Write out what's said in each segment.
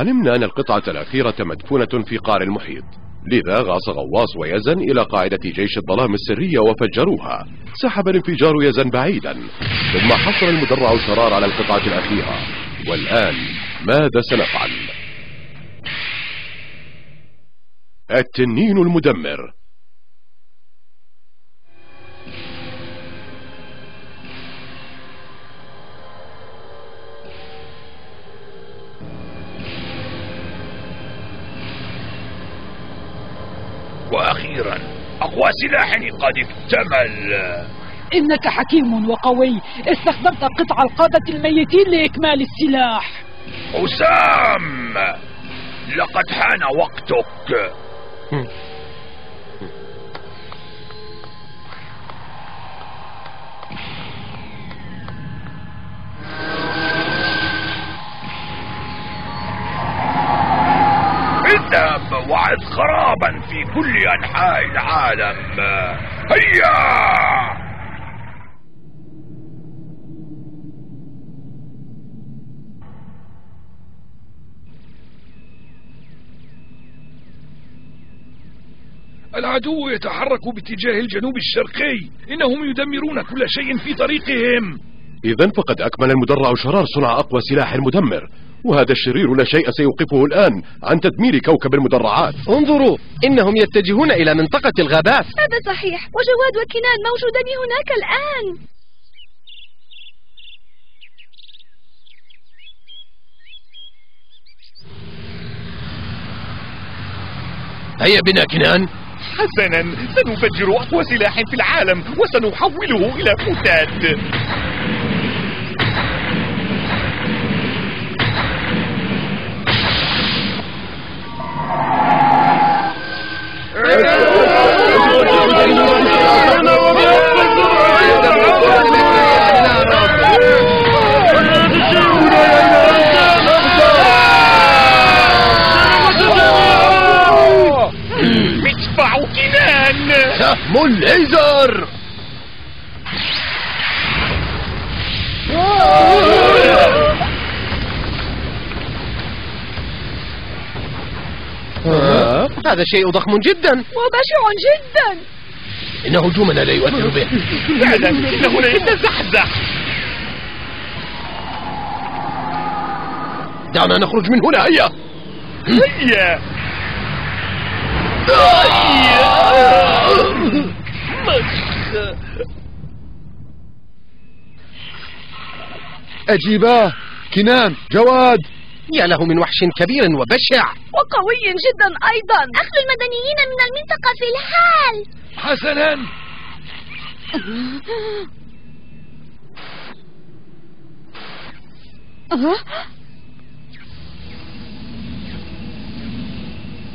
علمنا أن القطعة الأخيرة مدفونة في قعر المحيط. لذا غاص غواص ويزن إلى قاعدة جيش الظلام السرية وفجروها. سحب الانفجار يزن بعيدا. ثم حصل المدرع شرار على القطعة الأخيرة. والآن ماذا سنفعل؟ التنين المدمر. سلاح قد اكتمل. إنك حكيم وقوي. استخدمت قطع القادة الميتين لإكمال السلاح. حسام لقد حان وقتك. في كل أنحاء العالم. هيا! العدو يتحرك باتجاه الجنوب الشرقي. إنهم يدمرون كل شيء في طريقهم. إذا فقد أكمل المدرع شرار صنع أقوى سلاح مدمر. وهذا الشرير لا شيء سيوقفه الآن عن تدمير كوكب المدرعات. انظروا إنهم يتجهون إلى منطقة الغابات. هذا صحيح. وجواد وكنان موجودان هناك الآن. هيا بنا كنان. حسنا سنفجر أقوى سلاح في العالم وسنحوله إلى فتات هذا شيء ضخم جدا. وبشع جدا. إن هجومنا لا يؤثر به. فعلا إنه لا يتزحزح دعنا نخرج من هنا هيا. هيا. أجيباه كنان. جواد. يا له من وحش كبير وبشع. وقوي جدا أيضا. أخذ المدنيين من المنطقة في الحال. حسنا.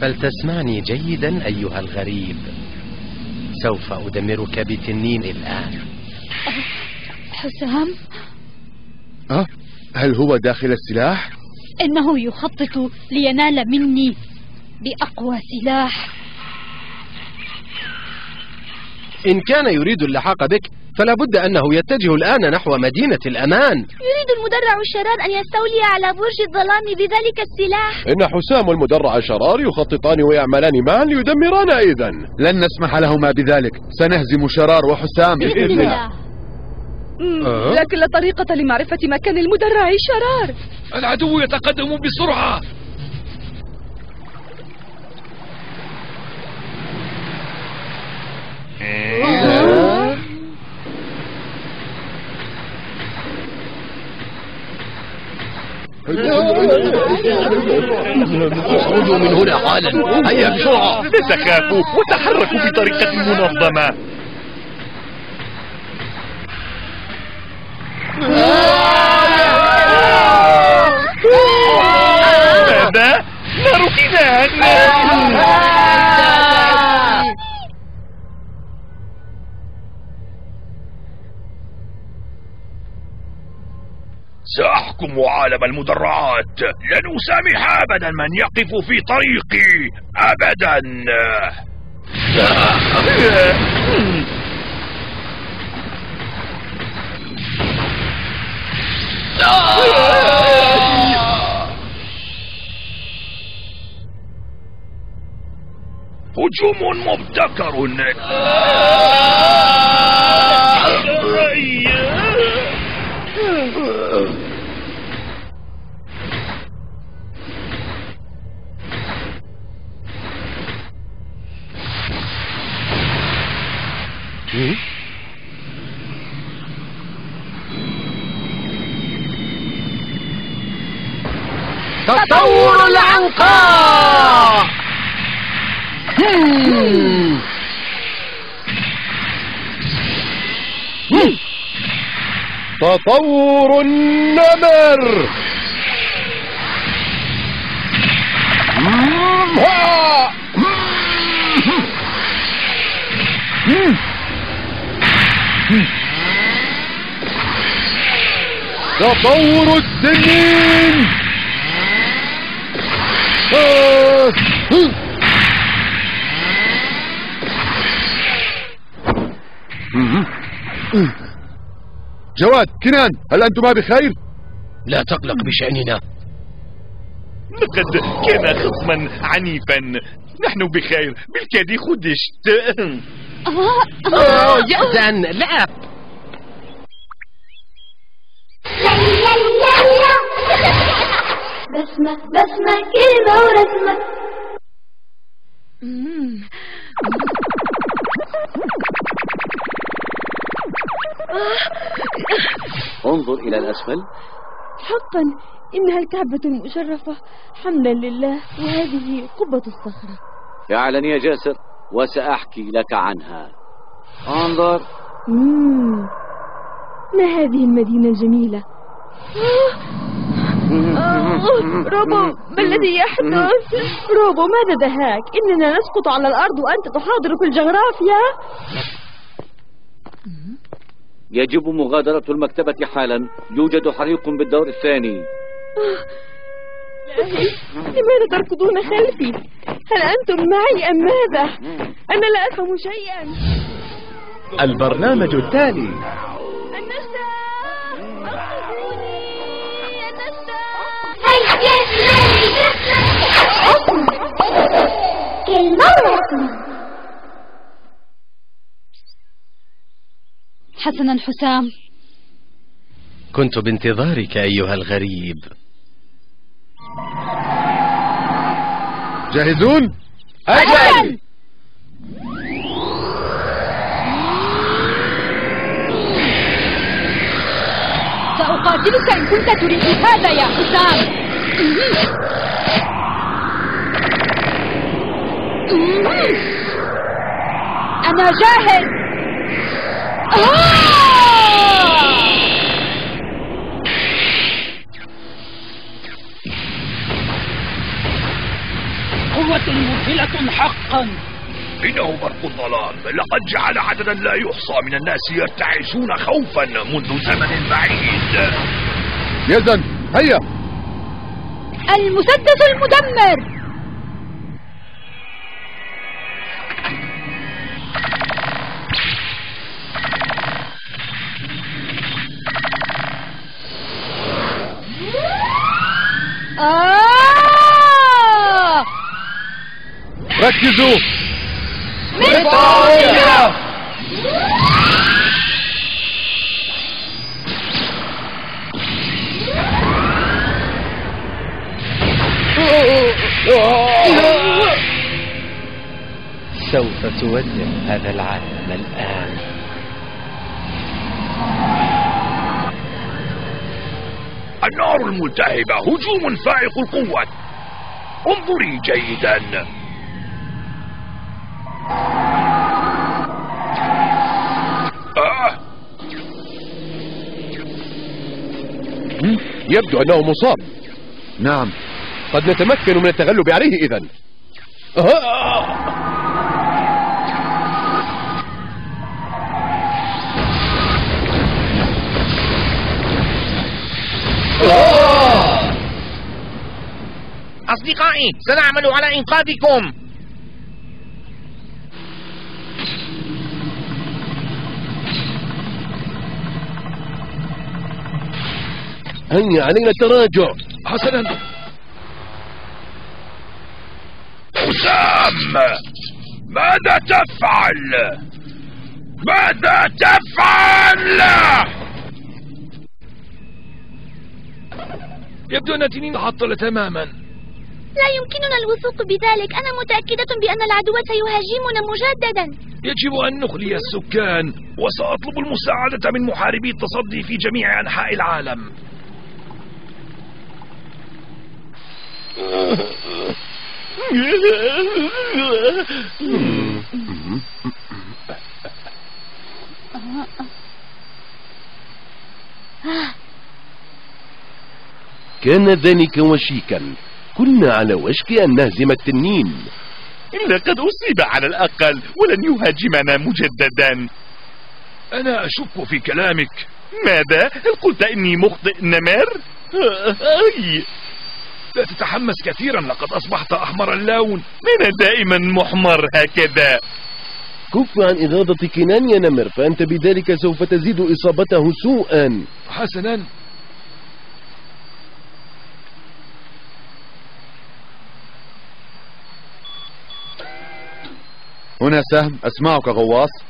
فلتسمعني جيدا أيها الغريب. سوف أدمرك بتنين الآن. حسام؟ أه؟ هل هو داخل السلاح؟ إنه يخطط لينال مني بأقوى سلاح. إن كان يريد اللحاق بك فلا بد أنه يتجه الآن نحو مدينة الأمان. يريد المدرع الشرار أن يستولي على برج الظلام بذلك السلاح. إن حسام والمدرع شرار يخططان ويعملان معا ليدمرانا إذا. لن نسمح لهما بذلك. سنهزم شرار وحسام. بإذن الله. أه؟ لكن لا طريقة لمعرفة مكان المدرع شرار العدو يتقدم بسرعة. اخرجوا من هنا حالا. هيا بسرعة. لا تخافوا وتحركوا بطريقة منظمة. سأحكم عالم المدرعات. لن أسامح أبدا من يقف في طريقي. أبدا. هجوم مبتكر. تطور النمر. تطور التنين آه. جواد كنان هل أنتما بخير؟ لا تقلق بشأننا. لقد كان خصما عنيفا. نحن بخير. بالكاد خدشت. أوه، يأذن لا. بسمة بسمة كلمة ورسمة. انظر إلى الأسفل. حقا إنها الكعبة المشرفة. حمدا لله وهذه قبة الصخرة. فعلا يا جاسر وسأحكي لك عنها. انظر. مم. ما هذه المدينة الجميلة؟ روبو ما الذي يحدث؟ روبو ماذا دهاك؟ إننا نسقط على الأرض وأنت تحاضر في الجغرافيا. يجب مغادرة المكتبة حالا. يوجد حريق بالدور الثاني. لماذا تركضون خلفي؟ هل أنتم معي أم ماذا؟ أنا لا أفهم شيئا. البرنامج التالي. النجدة انقذوني النجدة كلمة ورسمة حسنا حسام كنت بانتظارك أيها الغريب. جاهزون؟ أجل! سأقاتلك إن كنت تريد هذا يا حسام. أنا جاهز! قوة مذهلة حقا. إنه برق الظلام لقد جعل عددا لا يحصى من الناس يرتعشون خوفا منذ زمن بعيد. يزن هيا. المسدس المدمر. ركزوا سوف تودع هذا العالم الآن. النار الملتهبة هجوم فائق القوة. انظري جيدا آه مم، يبدو أنه مصاب. نعم. قد نتمكن من التغلب عليه إذا. أصدقائي سنعمل على إنقاذكم. هيا علينا التراجع. حسنا. حسام ماذا تفعل؟ ماذا تفعل؟ يبدو أن تنين تعطل تماما. لا يمكننا الوثوق بذلك. أنا متأكدة بأن العدو سيهاجمنا مجددا. يجب أن نخلي السكان وسأطلب المساعدة من محاربي التصدي في جميع أنحاء العالم. كان ذلك وشيكا كنا على وشك أن نهزم التنين لقد أصيب على الأقل ولن يهاجمنا مجددا أنا أشك في كلامك ماذا؟ هل قلت إني مخطئ نمر؟ أي. لا تتحمس كثيرا. لقد أصبحت أحمر اللون أنا دائما محمر هكذا. كف عن إغاظة كنان يا نمر فأنت بذلك سوف تزيد إصابته سوءا. حسنا. هنا سهم. أسمعك غواص.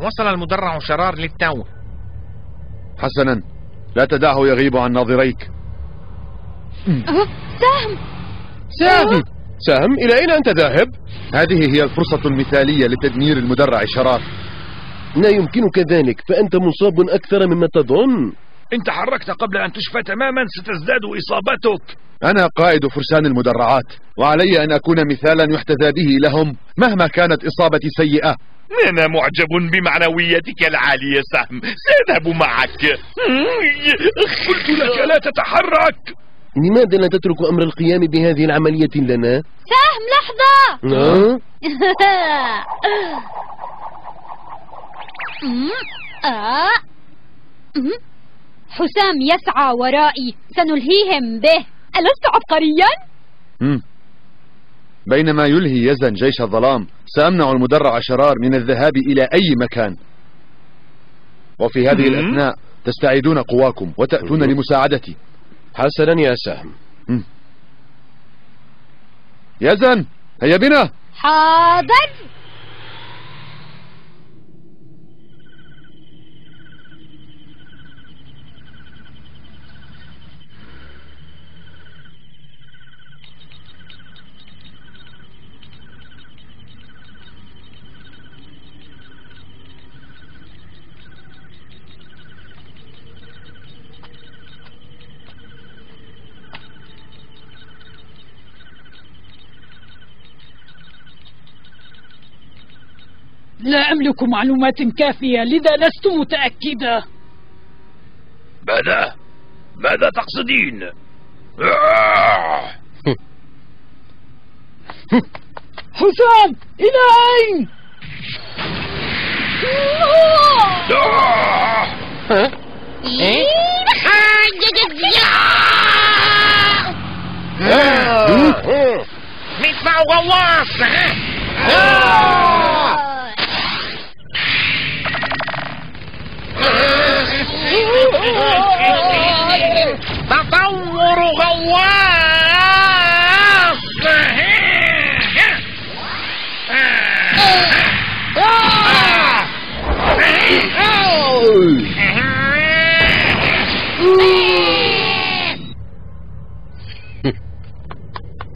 وصل المدرع شرار للتو حسنا لا تدعه يغيب عن ناظريك. أه، سهم سهم سهم إلى أين أنت ذاهب؟ هذه هي الفرصة المثالية لتدمير المدرع شرار. لا يمكنك ذلك فأنت مصاب أكثر مما تظن. إن تحركت قبل أن تشفى تماما ستزداد إصابتك. أنا قائد فرسان المدرعات وعلي أن أكون مثالا يحتذى به لهم مهما كانت إصابتي سيئة. أنا معجب بمعنويتك العالية سهم سأذهب معك قلت لك لا تتحرك لماذا لا تترك أمر القيام بهذه العملية لنا؟ سهم لحظة أه؟ آه. حسام يسعى ورائي سنلهيهم به ألست عبقريا؟ بينما يلهي يزن جيش الظلام سأمنع المدرع شرار من الذهاب إلى أي مكان وفي هذه. الأثناء تستعيدون قواكم وتأتون مم. لمساعدتي حسنا يا سهم. يزن هيا بنا حاضر لا أملك معلومات كافية لذا لست متأكدة ماذا؟ ماذا تقصدين؟ حسام إلى أين؟ آه! مدفع غواص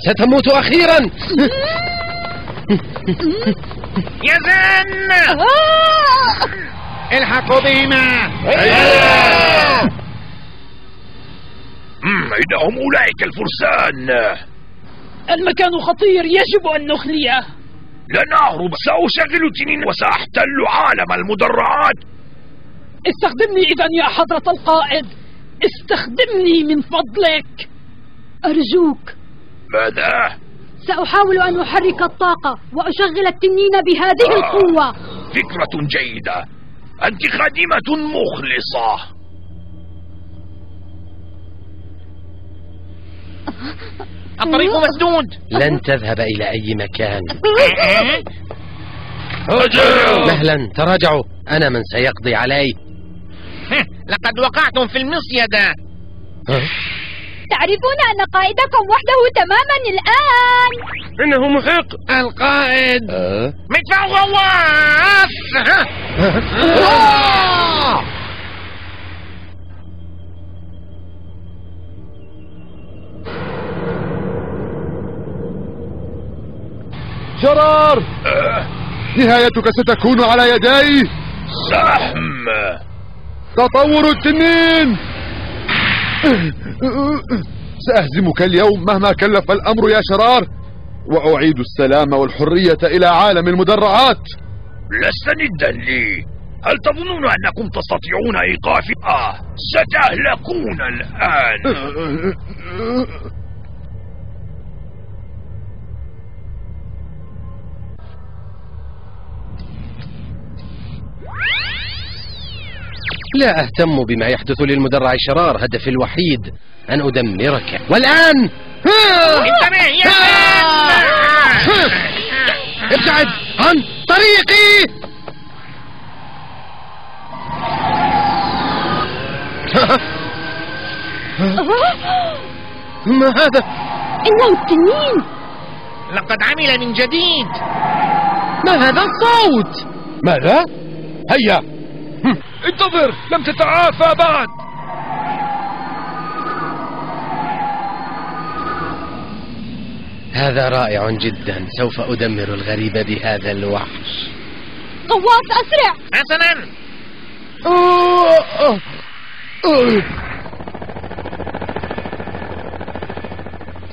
ستموت أخيرا. يا زن! الحقوا بهما. إنهم أولئك الفرسان. المكان خطير يجب أن نخليه. لن أهرب سأشغل تنين وسأحتل عالم المدرعات. استخدمني إذا يا حضرة القائد. استخدمني من فضلك. أرجوك ماذا؟ سأحاول أن أحرك الطاقة وأشغل التنين بهذه آه. القوة. فكرة جيدة. أنت خادمة مخلصة. الطريق مسدود. لن تذهب إلى أي مكان. أجل مهلا تراجعوا. أنا من سيقضي علي. لقد وقعتم في المصيدة. ها؟ تعرفون أن قائدكم وحده تماما الآن. إنه محق. القائد. أه؟ مدفع غواص شرار نهايتك ستكون على يدي. سهم. تطور التنين! سأهزمك اليوم مهما كلف الأمر يا شرار وأعيد السلام والحرية إلى عالم المدرعات. لست ندا لي. هل تظنون أنكم تستطيعون إيقافي؟ آه ستهلكون الآن. لا أهتم بما يحدث للمدرع شرار هدفي الوحيد أن أدمرك. والآن انتبه يا ابتعد عن طريقي! ما هذا؟ إنه التنين! لقد عمل من جديد. ما هذا الصوت؟ ماذا؟ هيا! انتظر لم تتعافى بعد. هذا رائع جدا سوف أدمر الغريب بهذا الوحش. غواص أسرع. حسنا.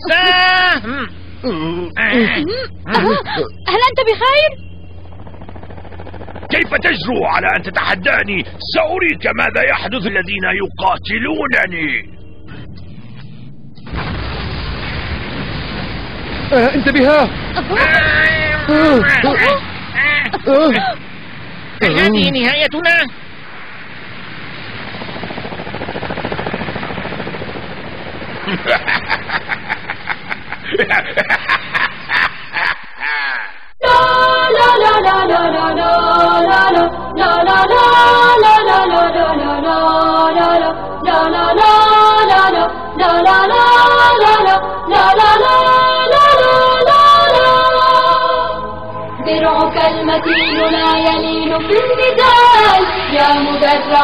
سهم هل أنت بخير؟ كيف تجرؤ على أن تتحداني؟ سأريك ماذا يحدث الذين يقاتلونني. آه، انتبها هل هذه نهايتنا. درعك المتين لا يلين في النزال يا مدرع